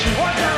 What? the